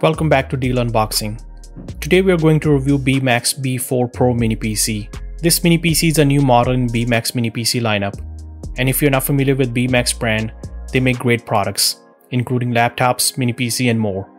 Welcome back to Deal Unboxing. Today we are going to review BMax B4 Pro Mini PC. This mini PC is a new model in BMax mini PC lineup. And if you're not familiar with BMax brand, they make great products, including laptops, mini PC and more.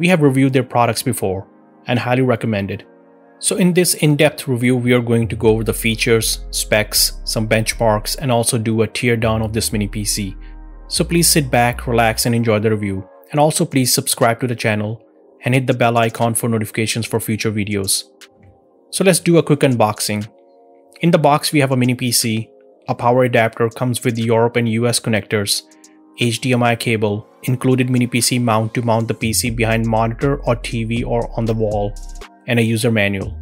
We have reviewed their products before and highly recommended. So in this in-depth review, we are going to go over the features, specs, some benchmarks, and also do a teardown of this mini PC. So please sit back, relax, and enjoy the review. And also please subscribe to the channel and hit the bell icon for notifications for future videos. So let's do a quick unboxing. In the box we have a mini PC, a power adapter comes with Europe and US connectors, HDMI cable, included mini PC mount to mount the PC behind monitor or TV or on the wall, and a user manual.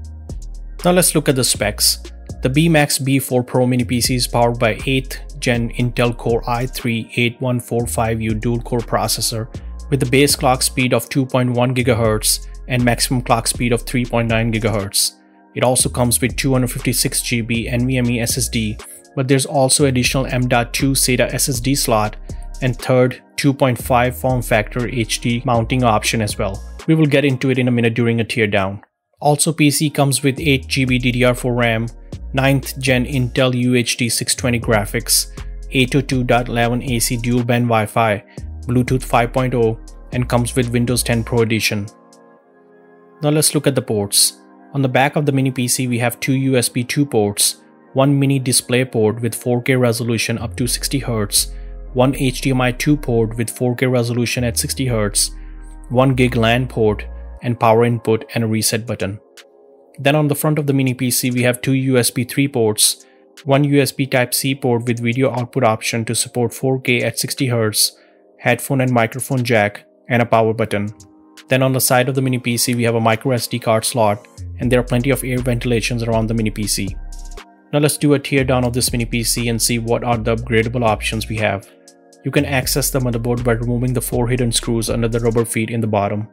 Now let's look at the specs. The BMax B4 Pro mini PC is powered by 8th gen Intel Core i3-8145U dual-core processor with a base clock speed of 2.1 GHz and maximum clock speed of 3.9 GHz. It also comes with 256 GB NVMe SSD, but there's also additional M.2 SATA SSD slot and third 2.5 form factor HD mounting option as well. We will get into it in a minute during a teardown. Also PC comes with 8GB DDR4 RAM, 9th gen Intel UHD 620 graphics, 802.11 AC dual band Wi-Fi, Bluetooth 5.0 and comes with Windows 10 Pro Edition. Now let's look at the ports. On the back of the mini PC we have two USB 2 ports, one mini display port with 4K resolution up to 60Hz, one HDMI 2 port with 4K resolution at 60Hz, one gig LAN port, and power input and a reset button. Then on the front of the mini PC we have two USB 3 ports, one USB Type-C port with video output option to support 4K at 60Hz, headphone and microphone jack, and a power button. Then on the side of the mini PC we have a micro SD card slot and there are plenty of air ventilations around the mini PC. Now let's do a teardown of this mini PC and see what are the upgradable options we have. You can access the motherboard by removing the four hidden screws under the rubber feet in the bottom.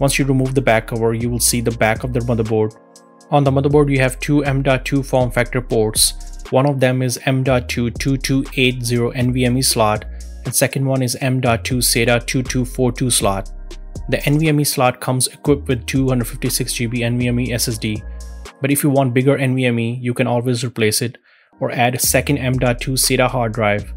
Once you remove the back cover, you will see the back of the motherboard. On the motherboard you have two M.2 form factor ports. One of them is M.2 2280 NVMe slot and second one is M.2 SATA 2242 slot. The NVMe slot comes equipped with 256GB NVMe SSD, but if you want bigger NVMe, you can always replace it or add a second M.2 SATA hard drive.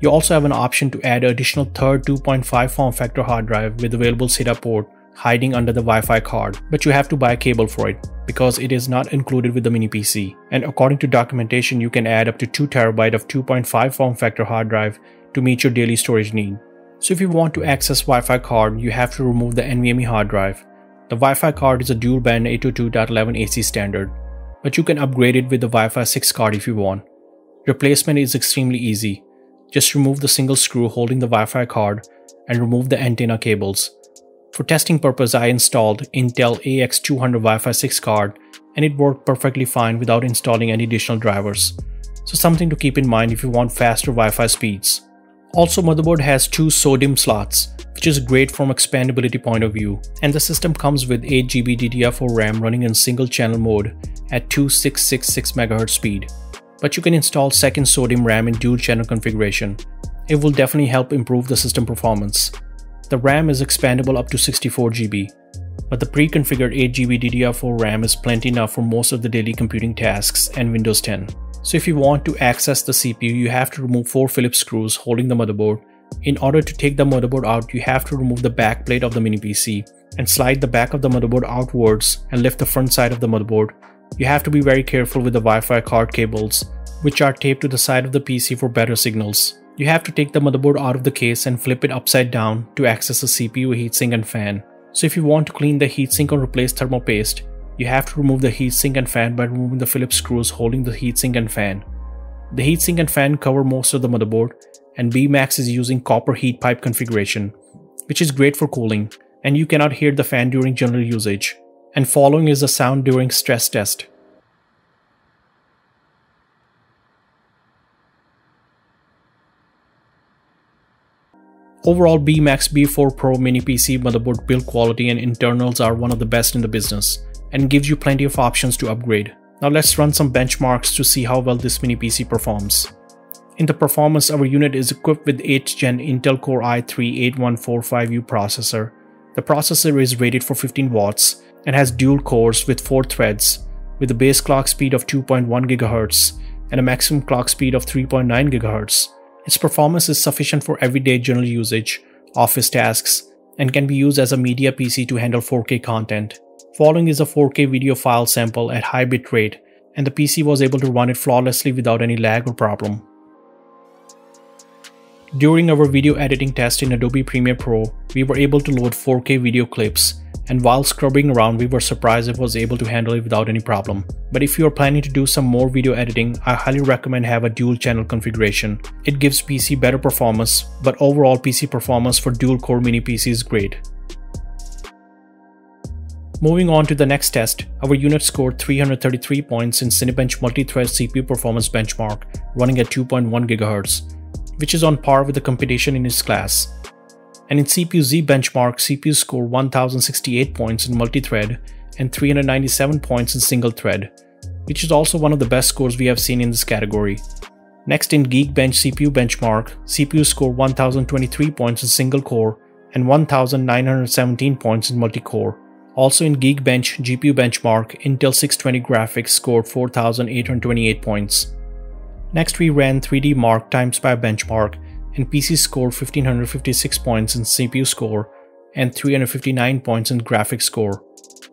You also have an option to add an additional third 2.5 form factor hard drive with available SATA port hiding under the Wi-Fi card, but you have to buy a cable for it because it is not included with the mini PC. And according to documentation, you can add up to 2TB of 2.5 form factor hard drive to meet your daily storage need. So if you want to access Wi-Fi card, you have to remove the NVMe hard drive. The Wi-Fi card is a dual band 802.11 AC standard, but you can upgrade it with the Wi-Fi 6 card if you want. Replacement is extremely easy. Just remove the single screw holding the Wi-Fi card and remove the antenna cables. For testing purpose, I installed Intel AX200 Wi-Fi 6 card and it worked perfectly fine without installing any additional drivers. So something to keep in mind if you want faster Wi-Fi speeds. Also motherboard has two SODIMM slots, which is great from expandability point of view, and the system comes with 8GB DDR4 RAM running in single channel mode at 2666 MHz speed but you can install second SODIMM RAM in dual channel configuration. It will definitely help improve the system performance. The RAM is expandable up to 64GB, but the pre-configured 8GB DDR4 RAM is plenty enough for most of the daily computing tasks and Windows 10. So if you want to access the CPU, you have to remove 4 Phillips screws holding the motherboard. In order to take the motherboard out, you have to remove the back plate of the mini PC and slide the back of the motherboard outwards and lift the front side of the motherboard you have to be very careful with the Wi-Fi card cables, which are taped to the side of the PC for better signals. You have to take the motherboard out of the case and flip it upside down to access the CPU heatsink and fan. So if you want to clean the heatsink or replace thermal paste, you have to remove the heatsink and fan by removing the Phillips screws holding the heatsink and fan. The heatsink and fan cover most of the motherboard, and BMax is using copper heat pipe configuration, which is great for cooling, and you cannot hear the fan during general usage and following is the sound during stress test. Overall, BMax B4 Pro Mini PC motherboard build quality and internals are one of the best in the business, and gives you plenty of options to upgrade. Now let's run some benchmarks to see how well this mini PC performs. In the performance, our unit is equipped with 8th gen Intel Core i3-8145U processor, The processor is rated for 15 watts and has dual cores with 4 threads with a base clock speed of 2.1 GHz and a maximum clock speed of 3.9 GHz. Its performance is sufficient for everyday general usage, office tasks, and can be used as a media PC to handle 4K content. Following is a 4K video file sample at high bit rate, and the PC was able to run it flawlessly without any lag or problem. During our video editing test in Adobe Premiere Pro, we were able to load 4K video clips and while scrubbing around we were surprised it was able to handle it without any problem. But if you are planning to do some more video editing, I highly recommend have a dual channel configuration. It gives PC better performance, but overall PC performance for dual core mini PC is great. Moving on to the next test, our unit scored 333 points in Cinebench multi-thread CPU performance benchmark running at 2.1 GHz, which is on par with the competition in its class and in CPU-Z benchmark, CPU score 1068 points in multi-thread and 397 points in single-thread, which is also one of the best scores we have seen in this category. Next in Geekbench CPU benchmark, CPU score 1023 points in single-core and 1917 points in multi-core. Also in Geekbench GPU benchmark, Intel 620 graphics scored 4828 points. Next we ran 3D Mark TimeSpy benchmark and PC scored 1556 points in CPU score and 359 points in graphics score.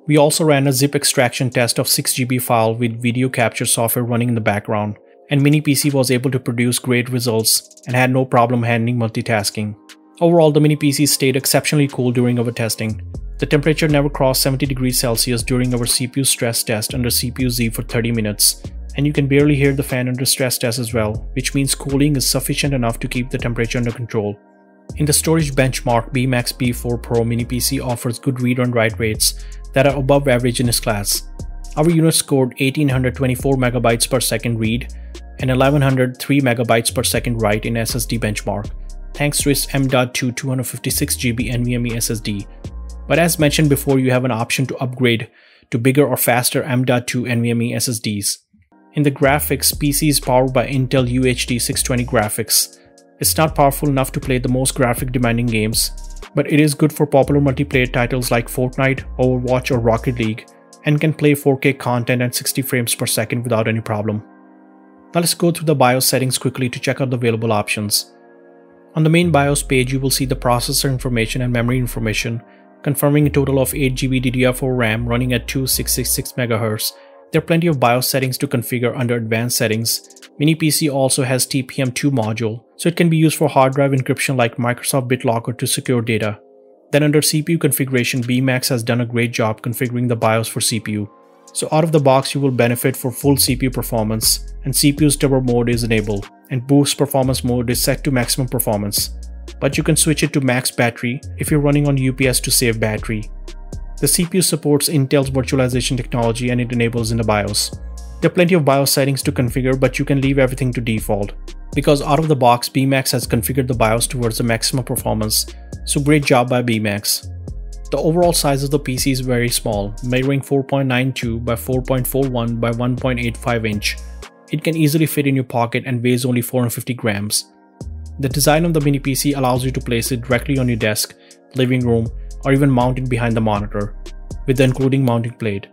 We also ran a zip extraction test of 6GB file with video capture software running in the background, and Mini PC was able to produce great results and had no problem handling multitasking. Overall, the Mini PC stayed exceptionally cool during our testing. The temperature never crossed 70 degrees Celsius during our CPU stress test under CPU-Z for 30 minutes, and you can barely hear the fan under stress test as well, which means cooling is sufficient enough to keep the temperature under control. In the storage benchmark, BMax B4 Pro mini PC offers good read and write rates that are above average in its class. Our unit scored 1824 MB per second read and 1103 MB per second write in SSD benchmark, thanks to its M.2 256GB NVMe SSD. But as mentioned before, you have an option to upgrade to bigger or faster M.2 NVMe SSDs. In the graphics, PC is powered by Intel UHD 620 graphics. It's not powerful enough to play the most graphic demanding games, but it is good for popular multiplayer titles like Fortnite, Overwatch or Rocket League, and can play 4K content at 60 frames per second without any problem. Now let's go through the BIOS settings quickly to check out the available options. On the main BIOS page, you will see the processor information and memory information, confirming a total of 8GB DDR4 RAM running at 2666 MHz there are plenty of BIOS settings to configure under advanced settings. Mini PC also has TPM2 module, so it can be used for hard drive encryption like Microsoft BitLocker to secure data. Then under CPU configuration, BMax has done a great job configuring the BIOS for CPU. So out of the box you will benefit for full CPU performance and CPU's turbo mode is enabled and boost performance mode is set to maximum performance. But you can switch it to max battery if you're running on UPS to save battery. The CPU supports Intel's virtualization technology and it enables in the BIOS. There are plenty of BIOS settings to configure, but you can leave everything to default. Because out of the box, BMax has configured the BIOS towards the maximum performance, so great job by BMax. The overall size of the PC is very small, measuring 4.92 by 4.41 by 1.85 inch. It can easily fit in your pocket and weighs only 450 grams. The design of the mini PC allows you to place it directly on your desk, living room, or even mount it behind the monitor, with the including mounting plate.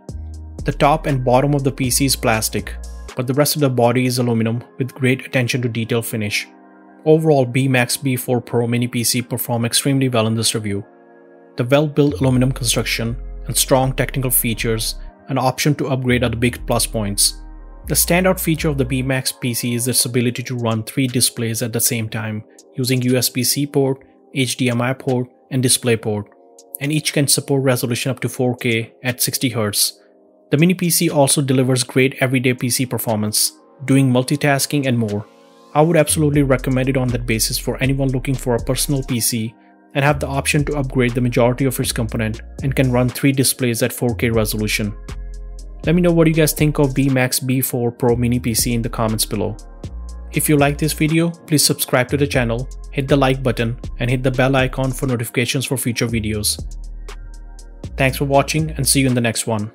The top and bottom of the PC is plastic, but the rest of the body is aluminum with great attention to detail finish. Overall, BMax B4 Pro mini PC performed extremely well in this review. The well-built aluminum construction and strong technical features an option to upgrade are the big plus points. The standout feature of the BMax PC is its ability to run three displays at the same time using USB-C port, HDMI port, and DisplayPort and each can support resolution up to 4K at 60Hz. The mini PC also delivers great everyday PC performance, doing multitasking and more. I would absolutely recommend it on that basis for anyone looking for a personal PC and have the option to upgrade the majority of its component and can run 3 displays at 4K resolution. Let me know what you guys think of BMax B4 Pro mini PC in the comments below. If you like this video, please subscribe to the channel, hit the like button, and hit the bell icon for notifications for future videos. Thanks for watching and see you in the next one.